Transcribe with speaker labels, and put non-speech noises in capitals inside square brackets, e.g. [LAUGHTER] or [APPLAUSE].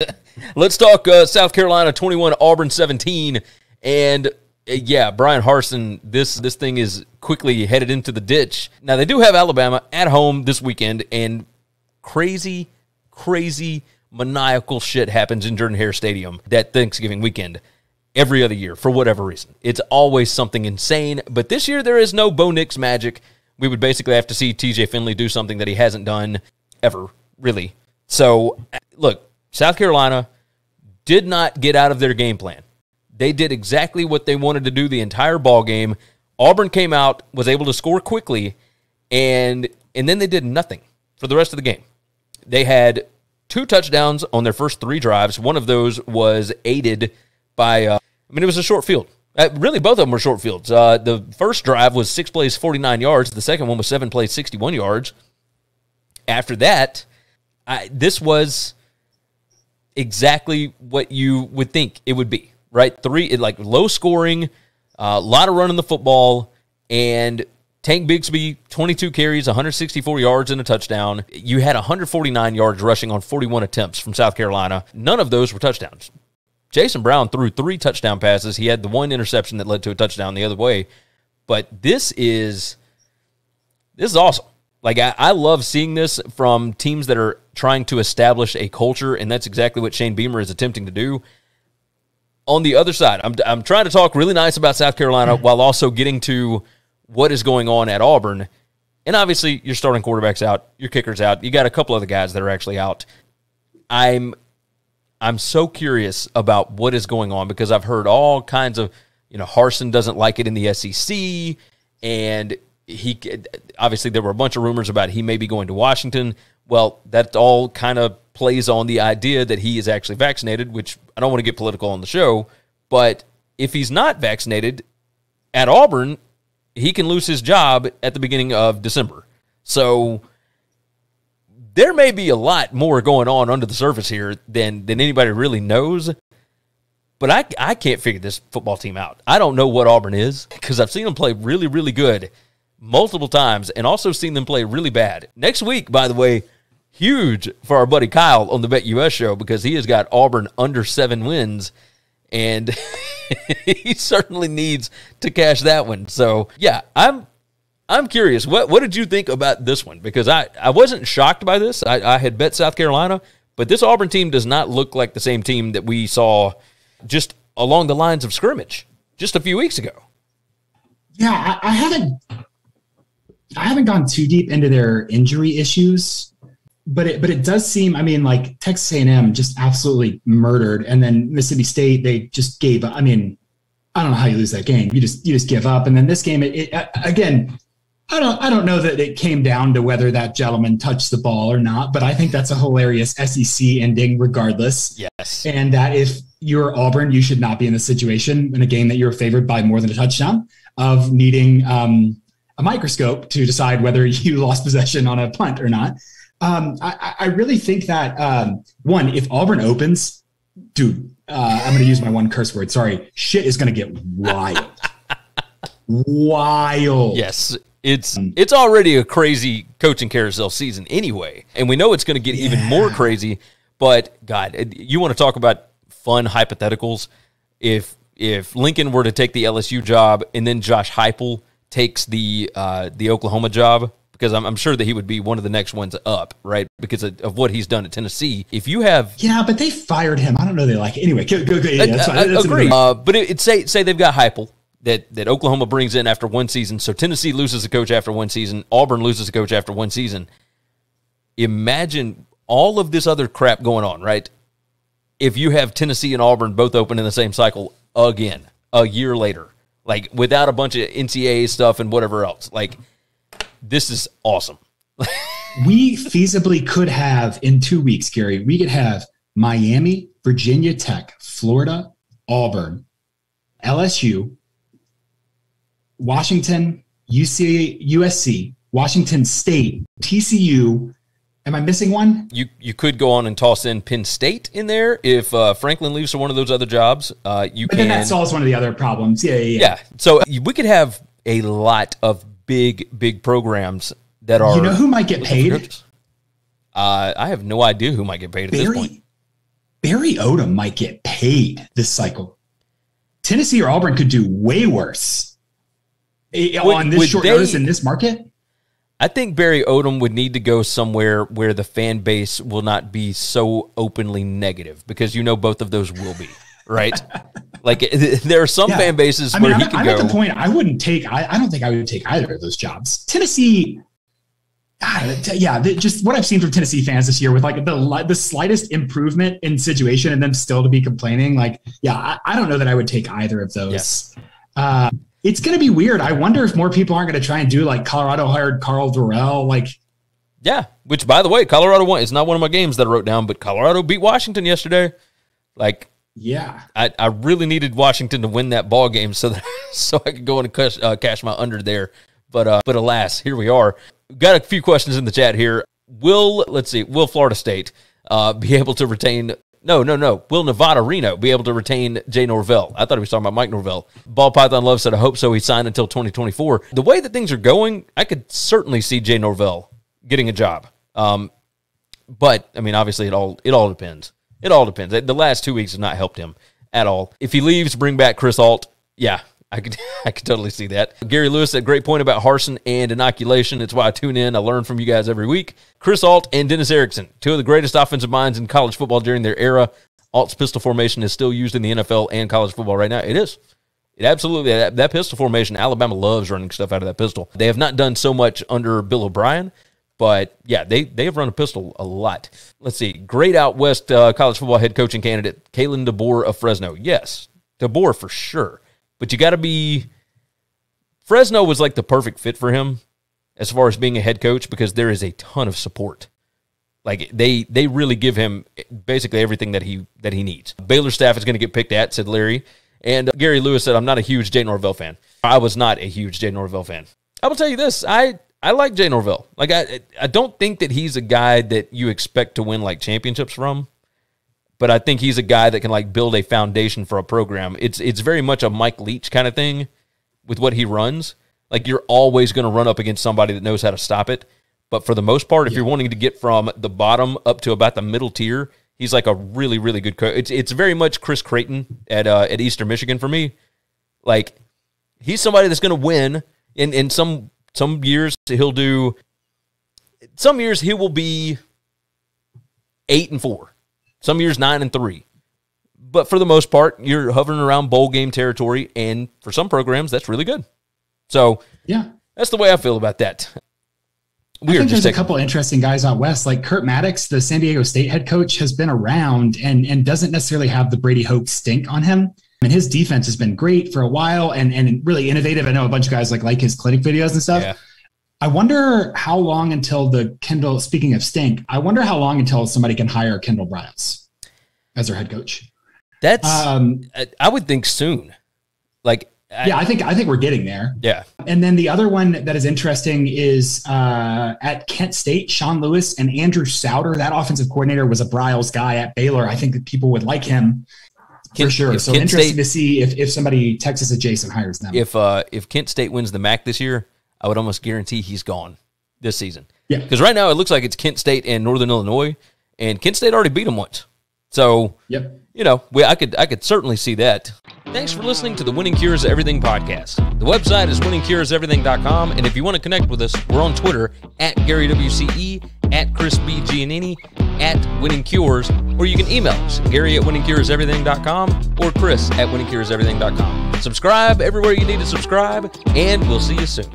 Speaker 1: [LAUGHS] Let's talk uh, South Carolina 21, Auburn 17. And uh, yeah, Bryan Harsin, this this thing is quickly headed into the ditch. Now they do have Alabama at home this weekend, and crazy, crazy, maniacal shit happens in Jordan Hare Stadium that Thanksgiving weekend every other year for whatever reason. It's always something insane. But this year there is no Bo Nix magic. We would basically have to see TJ Finley do something that he hasn't done ever, really. So look, South Carolina did not get out of their game plan. They did exactly what they wanted to do the entire ball game. Auburn came out, was able to score quickly, and and then they did nothing for the rest of the game. They had two touchdowns on their first three drives. One of those was aided by, uh, I mean, it was a short field. Uh, really, both of them were short fields. Uh, the first drive was six plays, 49 yards. The second one was seven plays, 61 yards. After that, I, this was exactly what you would think it would be, right? Three, like low scoring, a uh, lot of running the football, and Tank Bigsby, 22 carries, 164 yards, and a touchdown. You had 149 yards rushing on 41 attempts from South Carolina. None of those were touchdowns. Jason Brown threw three touchdown passes. He had the one interception that led to a touchdown the other way. But this is this is awesome. Like I, I love seeing this from teams that are trying to establish a culture, and that's exactly what Shane Beamer is attempting to do. On the other side, I'm I'm trying to talk really nice about South Carolina mm-hmm. while also getting to what is going on at Auburn. And obviously, your starting quarterback's out, your kicker's out. You got a couple other guys that are actually out. I'm I'm so curious about what is going on because I've heard all kinds of, you know, Harsin doesn't like it in the SEC, and he obviously there were a bunch of rumors about he may be going to Washington. Well, that all kind of plays on the idea that he is actually vaccinated, which I don't want to get political on the show, but if he's not vaccinated at Auburn, he can lose his job at the beginning of December. So there may be a lot more going on under the surface here than than anybody really knows. But I I can't figure this football team out. I don't know what Auburn is because I've seen them play really really good multiple times and also seen them play really bad. Next week, by the way, huge for our buddy Kyle on the BetUS show because he has got Auburn under seven wins and [LAUGHS] he certainly needs to cash that one. So yeah, I'm I'm curious. What what did you think about this one? Because I, I wasn't shocked by this. I, I had bet South Carolina, but this Auburn team does not look like the same team that we saw just along the lines of scrimmage just a few weeks ago.
Speaker 2: Yeah, I, I haven't I haven't gone too deep into their injury issues but it but it does seem i mean like texas a&m just absolutely murdered and then mississippi state they just gave up i mean i don't know how you lose that game. You just you just give up. And then this game it, it again i don't i don't know that it came down to whether that gentleman touched the ball or not but i think that's a hilarious sec ending regardless.
Speaker 1: Yes.
Speaker 2: And that if you're auburn you should not be in the situation in a game that you're favored by more than a touchdown of needing um, a microscope to decide whether [LAUGHS] you lost possession on a punt or not um, I, I, really think that um, one, if Auburn opens, dude, uh, I'm going to use my one curse word. Sorry, shit is going to get wild, wild.
Speaker 1: Yes, it's it's already a crazy coaching carousel season anyway, and we know it's going to get yeah. even more crazy. But God, you want to talk about fun hypotheticals? If if Lincoln were to take the LSU job and then Josh Heupel takes the uh, the Oklahoma job, because I'm, I'm, sure that he would be one of the next ones up, right? Because of, of, what he's done at Tennessee. If you have,
Speaker 2: yeah, but they fired him. I don't know. They like it. anyway. Go, go, go, yeah, that's
Speaker 1: I, I agree. Uh, but it, it, say say they've got Heupel that that Oklahoma brings in after one season. So Tennessee loses a coach after one season. Auburn loses a coach after one season. Imagine all of this other crap going on, right? If you have Tennessee and Auburn both open in the same cycle again a year later, like without a bunch of NCAA stuff and whatever else, like this is awesome. [LAUGHS]
Speaker 2: we feasibly could have in two weeks, Gary, we could have Miami, Virginia Tech, Florida, Auburn, LSU, Washington, UC, USC, Washington State, TCU. Am I missing one?
Speaker 1: You you could go on and toss in Penn State in there if uh, Franklin leaves for one of those other jobs. Uh, you
Speaker 2: but
Speaker 1: can.
Speaker 2: Then that solves one of the other problems. Yeah, yeah.
Speaker 1: Yeah. yeah. So we could have a lot of big, big programs that are.
Speaker 2: You know who might get paid?
Speaker 1: Uh, I have no idea who might get paid at Barry, this point.
Speaker 2: Barry Odom might get paid this cycle. Tennessee or Auburn could do way worse would, on this short they, notice in this market.
Speaker 1: I think Barry Odom would need to go somewhere where the fan base will not be so openly negative because you know both of those will be right. [LAUGHS] like [LAUGHS] there are some yeah. fan bases I mean, where I'm, he could
Speaker 2: I'm
Speaker 1: go.
Speaker 2: at the point I wouldn't take. I, I don't think I would take either of those jobs. Tennessee yeah, just what I've seen from Tennessee fans this year with like the the slightest improvement in situation and them still to be complaining, like, yeah, I, I don't know that I would take either of those. Yes. Uh, it's going to be weird. I wonder if more people aren't going to try and do like Colorado hired Karl Dorrell, like.
Speaker 1: Yeah, which by the way, Colorado won. It's not one of my games that I wrote down, but Colorado beat Washington yesterday. Like,
Speaker 2: yeah,
Speaker 1: I, I really needed Washington to win that ball game so that [LAUGHS] so I could go and cash, uh, cash my under there. But uh, but alas, here we are. Got a few questions in the chat here. Will let's see, will Florida State uh, be able to retain? No, no, no. Will Nevada Reno be able to retain Jay Norvell? I thought he was talking about Mike Norvell. Ball Python Love said, I hope so. He signed until 2024. The way that things are going, I could certainly see Jay Norvell getting a job. Um, but I mean, obviously, it all it all depends. It all depends. The last two weeks have not helped him at all. If he leaves, bring back Chris Ault. Yeah, I could [LAUGHS] I could totally see that. Gary Lewis a great point about Harsin and inoculation. It's why I tune in. I learn from you guys every week. Chris Ault and Dennis Erickson, two of the greatest offensive minds in college football during their era. Ault's pistol formation is still used in the NFL and college football right now. It is. It absolutely that, that pistol formation. Alabama loves running stuff out of that pistol. They have not done so much under Bill O'Brien, but yeah, they they have run a pistol a lot. Let's see. Great out west uh, college football head coaching candidate Kalen DeBoer of Fresno. Yes, DeBoer for sure. But you got to be. Fresno was like the perfect fit for him as far as being a head coach because there is a ton of support. Like they they really give him basically everything that he that he needs. Baylor staff is going to get picked at, said Larry. And Gary Lewis said, "I'm not a huge Jay Norvell fan. I was not a huge Jay Norvell fan. I will tell you this: I I like Jay Norvell. Like I I don't think that he's a guy that you expect to win like championships from but I think he's a guy that can like build a foundation for a program. It's it's very much a Mike Leach kind of thing with what he runs. Like you're always going to run up against somebody that knows how to stop it. But for the most part, if yeah. you're wanting to get from the bottom up to about the middle tier, he's like a really really good coach. It's it's very much Chris Creighton at uh, at Eastern Michigan for me. Like he's somebody that's going to win. In in some some years he'll do. Some years he will be eight and four some years nine and three. But for the most part, you're hovering around bowl game territory, and for some programs, that's really good. So
Speaker 2: yeah,
Speaker 1: that's the way I feel about that.
Speaker 2: We I think there's taking- a couple interesting guys out west, like Kurt Mattix, the San Diego State head coach, has been around and and doesn't necessarily have the Brady Hoke stink on him. And his defense has been great for a while and and really innovative. I know a bunch of guys like like his clinic videos and stuff. Yeah. I wonder how long until the Kendall, speaking of stink, I wonder how long until somebody can hire Kendall Briles as their head coach.
Speaker 1: That's, um, I would think soon. Like,
Speaker 2: I, yeah, I think I think we're getting there.
Speaker 1: Yeah.
Speaker 2: And then the other one that is interesting is uh, at Kent State, Sean Lewis and Andrew Sowder. That offensive coordinator was a Briles guy at Baylor. I think that people would like him Kent, for sure. So Kent interesting State, to see if, if somebody Texas adjacent hires them.
Speaker 1: If uh, if Kent State wins the MAC this year, I would almost guarantee he's gone this season.
Speaker 2: Yeah.
Speaker 1: Because right now it looks like it's Kent State and Northern Illinois, and Kent State already beat them once. So,
Speaker 2: yep.
Speaker 1: you know, we, I could I could certainly see that. Thanks for listening to the Winning Cures Everything podcast. The website is winningcureseverything.com, and if you want to connect with us, we're on Twitter at Gary WCE, at Chris B. Giannini, at Winning Cures, or you can email us, Gary at winningcureseverything.com or Chris at winningcureseverything.com. Subscribe everywhere you need to subscribe, and we'll see you soon.